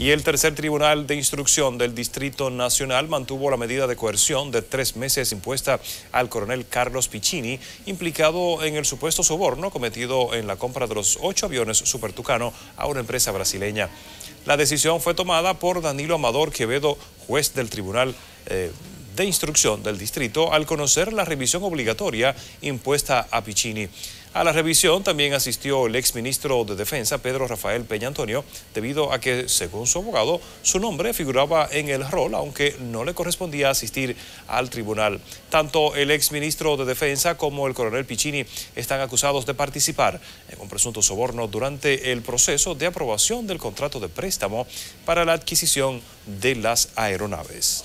Y el tercer tribunal de instrucción del Distrito Nacional mantuvo la medida de coerción de tres meses impuesta al coronel Carlos Piccini, implicado en el supuesto soborno cometido en la compra de los ocho aviones Super Tucano a una empresa brasileña. La decisión fue tomada por Danilo Amador Quevedo, juez del Tribunal eh, de Instrucción del Distrito, al conocer la revisión obligatoria impuesta a Piccini. A la revisión también asistió el exministro de Defensa, Pedro Rafael Peña Antonio, debido a que, según su abogado, su nombre figuraba en el rol, aunque no le correspondía asistir al tribunal. Tanto el exministro de Defensa como el coronel Piccini están acusados de participar en un presunto soborno durante el proceso de aprobación del contrato de préstamo para la adquisición de las aeronaves.